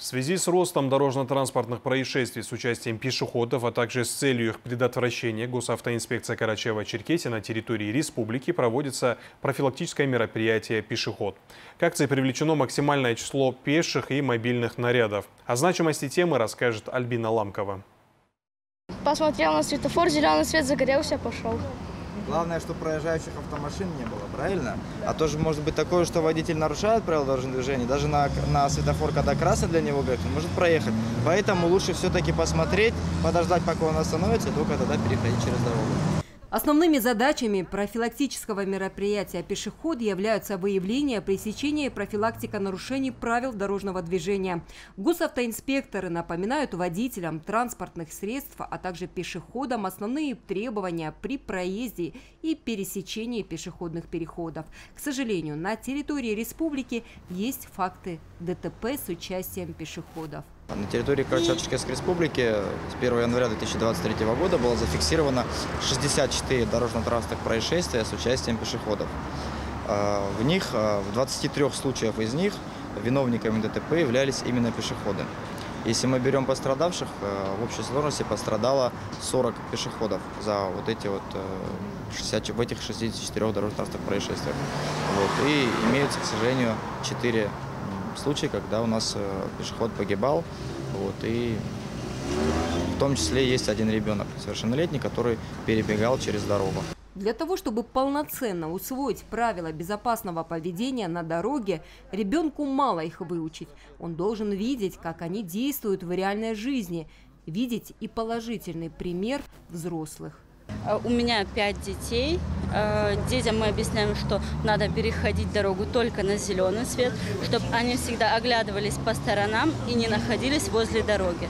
В связи с ростом дорожно-транспортных происшествий с участием пешеходов, а также с целью их предотвращения, Госавтоинспекция Карачаева-Черкесии на территории республики проводится профилактическое мероприятие «Пешеход». К акции привлечено максимальное число пеших и мобильных нарядов. О значимости темы расскажет Альбина Ламкова. Посмотрел на светофор, зеленый свет загорелся, пошел. Главное, чтобы проезжающих автомашин не было, правильно? А то же может быть такое, что водитель нарушает правила дорожного движения, даже на, на светофор, когда красный для него говорит, он может проехать. Поэтому лучше все-таки посмотреть, подождать, пока он остановится, и только тогда переходить через дорогу. Основными задачами профилактического мероприятия «Пешеход» являются выявление, пресечение и профилактика нарушений правил дорожного движения. Госавтоинспекторы напоминают водителям транспортных средств, а также пешеходам основные требования при проезде и пересечении пешеходных переходов. К сожалению, на территории республики есть факты ДТП с участием пешеходов. На территории Карачаевской республики с 1 января 2023 года было зафиксировано 64 дорожно-транспортных происшествия с участием пешеходов. А, в них, а, в 23 случаях из них виновниками ДТП являлись именно пешеходы. Если мы берем пострадавших, а, в общей сложности пострадало 40 пешеходов за вот эти вот 60, в этих 64 дорожно-транспортных происшествиях. Вот. И имеются, к сожалению, 4 случаи, когда у нас э, пешеход погибал, вот, и в том числе есть один ребенок совершеннолетний, который перебегал через дорогу. Для того, чтобы полноценно усвоить правила безопасного поведения на дороге, ребенку мало их выучить. Он должен видеть, как они действуют в реальной жизни, видеть и положительный пример взрослых. Э, у меня пять детей. Э, детям мы объясняем, что надо переходить дорогу только на зеленый свет, чтобы они всегда оглядывались по сторонам и не находились возле дороги.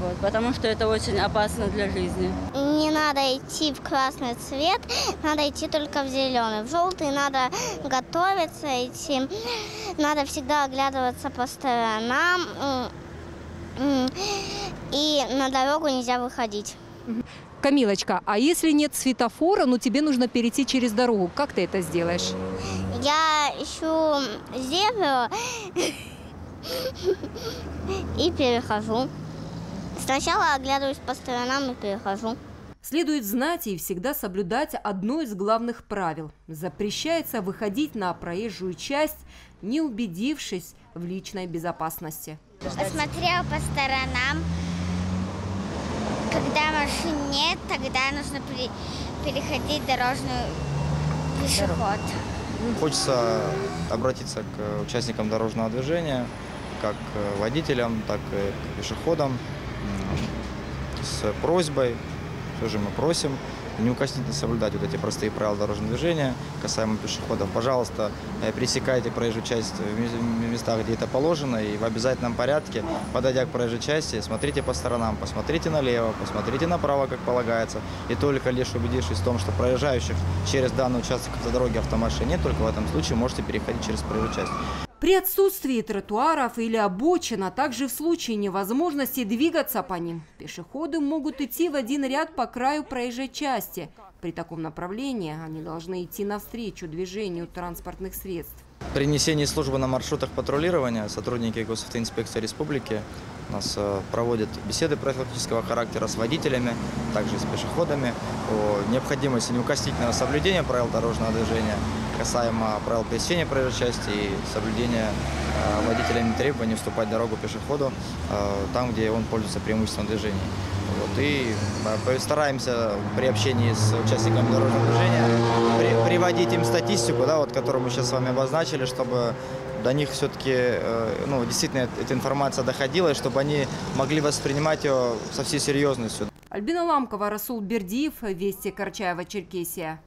Вот, потому что это очень опасно для жизни. Не надо идти в красный цвет, надо идти только в зеленый. В желтый надо готовиться идти, надо всегда оглядываться по сторонам. И на дорогу нельзя выходить. Камилочка, а если нет светофора, ну тебе нужно перейти через дорогу, как ты это сделаешь? Я ищу зебру и перехожу. Сначала оглядываюсь по сторонам и перехожу. Следует знать и всегда соблюдать одно из главных правил. Запрещается выходить на проезжую часть, не убедившись в личной безопасности. Посмотрел по сторонам, когда машин нет, тогда нужно переходить дорожную пешеход. Хочется обратиться к участникам дорожного движения, как водителям, так и к пешеходам с просьбой, все же мы просим неукоснительно соблюдать вот эти простые правила дорожного движения касаемо пешеходов. Пожалуйста, э, пересекайте проезжую часть в местах, где это положено, и в обязательном порядке, подойдя к проезжей части, смотрите по сторонам, посмотрите налево, посмотрите направо, как полагается, и только лишь убедившись в том, что проезжающих через данный участок дороги автомашин нет, только в этом случае можете переходить через проезжую часть. При отсутствии тротуаров или обочин, а также в случае невозможности двигаться по ним, пешеходы могут идти в один ряд по краю проезжей части. При таком направлении они должны идти навстречу движению транспортных средств. При несении службы на маршрутах патрулирования сотрудники Госавтоинспекции Республики нас э, проводят беседы профилактического характера с водителями, также с пешеходами о необходимости неукоснительного соблюдения правил дорожного движения, касаемо правил пересечения проезжей части и соблюдения э, водителями требований уступать дорогу пешеходу э, там, где он пользуется преимуществом движения. Вот, и стараемся при общении с участниками дорожного движения при, приводить им статистику, да, вот, которую мы сейчас с вами обозначили, чтобы до них все-таки э, ну, действительно эта информация доходила, чтобы они могли воспринимать ее со всей серьезностью. Альбина Ламкова, Расул Бердиев, Вести Карчаева, Черкесия.